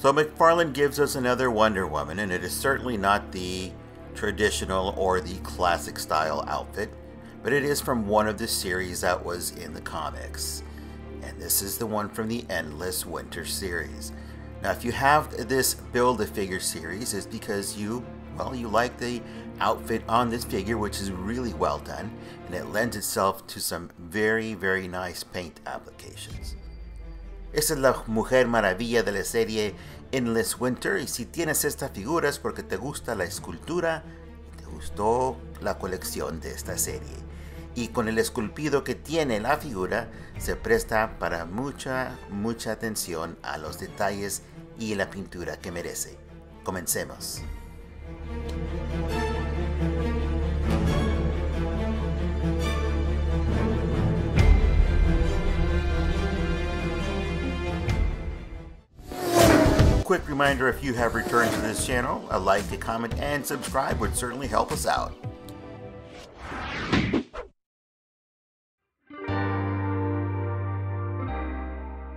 So McFarlane gives us another Wonder Woman, and it is certainly not the traditional or the classic style outfit, but it is from one of the series that was in the comics. And this is the one from the Endless Winter series. Now, if you have this Build a Figure series, it's because you, well, you like the outfit on this figure, which is really well done, and it lends itself to some very, very nice paint applications. Esa es la Mujer Maravilla de la serie Endless Winter y si tienes esta figura es porque te gusta la escultura te gustó la colección de esta serie. Y con el esculpido que tiene la figura se presta para mucha, mucha atención a los detalles y la pintura que merece. Comencemos. Quick reminder if you have returned to this channel, a like, a comment, and subscribe would certainly help us out.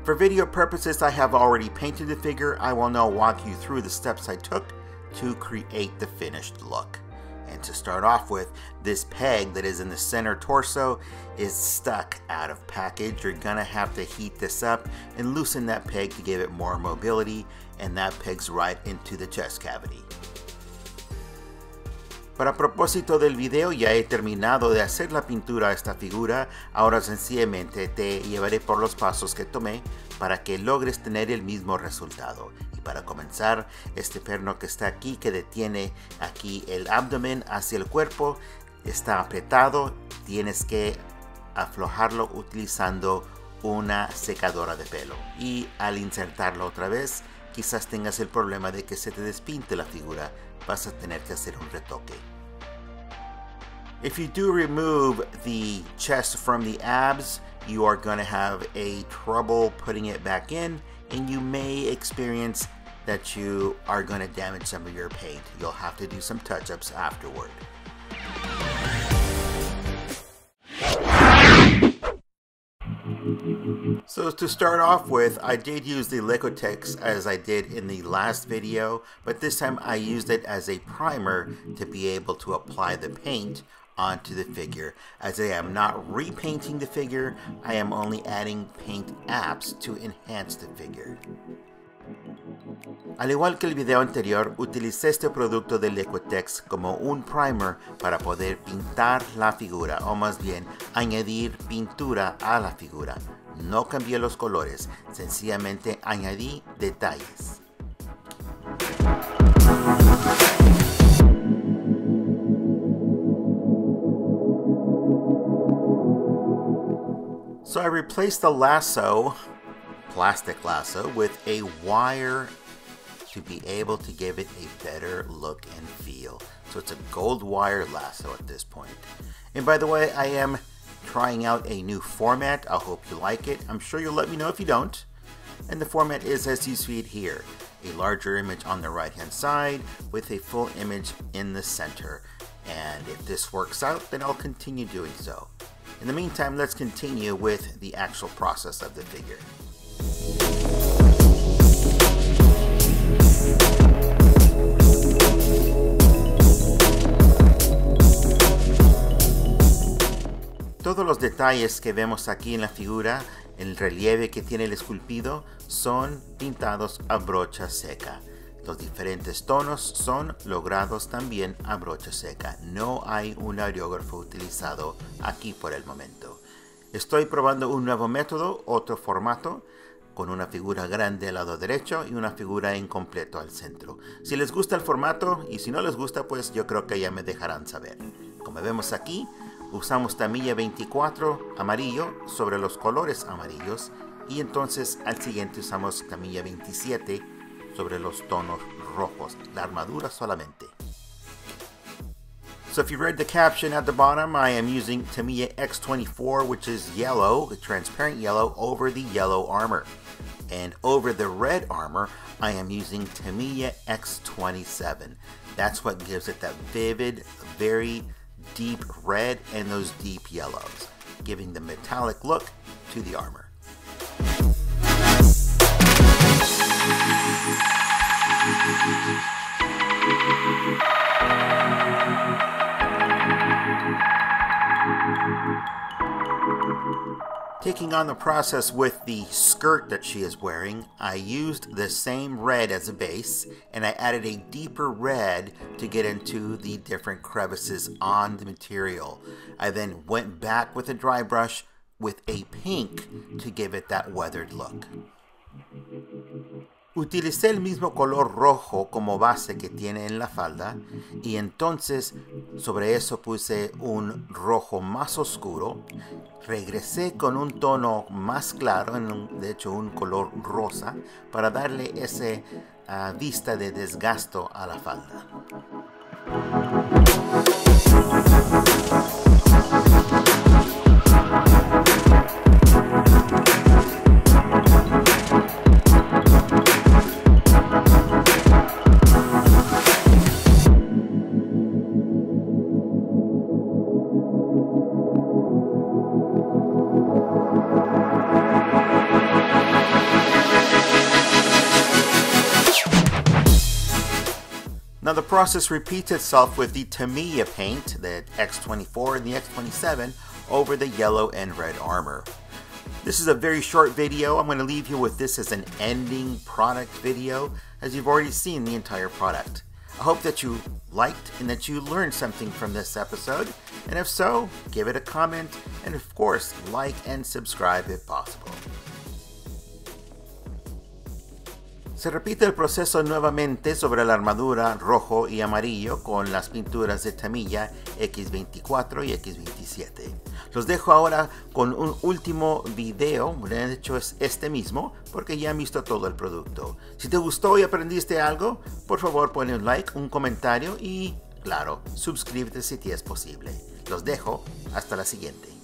For video purposes, I have already painted the figure. I will now walk you through the steps I took to create the finished look. And to start off with, this peg that is in the center torso is stuck out of package. You're gonna have to heat this up and loosen that peg to give it more mobility and that pegs right into the chest cavity. Para propósito del video ya he terminado de hacer la pintura a esta figura, ahora sencillamente te llevaré por los pasos que tomé para que logres tener el mismo resultado. Y para comenzar, este perno que está aquí, que detiene aquí el abdomen hacia el cuerpo, está apretado, tienes que aflojarlo utilizando una secadora de pelo. Y al insertarlo otra vez, quizás tengas el problema de que se te despinte la figura, vas a tener que hacer un retoque. If you do remove the chest from the abs, you are going to have a trouble putting it back in and you may experience that you are going to damage some of your paint. You'll have to do some touch-ups afterward. So to start off with, I did use the Liquitex as I did in the last video, but this time I used it as a primer to be able to apply the paint onto the figure. As I am not repainting the figure, I am only adding paint apps to enhance the figure. Al igual que el video anterior, utilicé este producto de Liquitex como un primer para poder pintar la figura, o más bien añadir pintura a la figura. No cambié los colores, sencillamente añadí detalles. So I replaced the lasso plastic lasso with a wire to be able to give it a better look and feel. So it's a gold wire lasso at this point. And by the way, I am trying out a new format. I hope you like it. I'm sure you'll let me know if you don't. And the format is as you see it here. A larger image on the right hand side with a full image in the center. And if this works out, then I'll continue doing so. In the meantime, let's continue with the actual process of the figure. Los detalles que vemos aquí en la figura, el relieve que tiene el esculpido, son pintados a brocha seca. Los diferentes tonos son logrados también a brocha seca. No hay un aerógrafo utilizado aquí por el momento. Estoy probando un nuevo método, otro formato, con una figura grande al lado derecho y una figura incompleto al centro. Si les gusta el formato y si no les gusta, pues yo creo que ya me dejarán saber. Como vemos aquí, usamos Tamiya 24 amarillo sobre los colores amarillos y entonces al siguiente usamos Tamiya 27 sobre los tonos rojos, la armadura solamente. So if you read the caption at the bottom, I am using Tamiya X24, which is yellow, the transparent yellow, over the yellow armor. And over the red armor, I am using Tamiya X27. That's what gives it that vivid, very deep red and those deep yellows, giving the metallic look to the armor. Continuing on the process with the skirt that she is wearing, I used the same red as a base and I added a deeper red to get into the different crevices on the material. I then went back with a dry brush with a pink to give it that weathered look. Utilicé el mismo color rojo como base que tiene en la falda y entonces sobre eso puse un rojo más oscuro. Regresé con un tono más claro, de hecho un color rosa, para darle ese uh, vista de desgasto a la falda. Now the process repeats itself with the Tamiya paint, the X24 and the X27, over the yellow and red armor. This is a very short video. I'm going to leave you with this as an ending product video, as you've already seen the entire product. I hope that you liked and that you learned something from this episode, and if so, give it a comment, and of course, like and subscribe if possible. Se repite el proceso nuevamente sobre la armadura rojo y amarillo con las pinturas de Tamilla X24 y X27. Los dejo ahora con un último video, de hecho es este mismo, porque ya han visto todo el producto. Si te gustó y aprendiste algo, por favor ponle un like, un comentario y, claro, suscríbete si es posible. Los dejo, hasta la siguiente.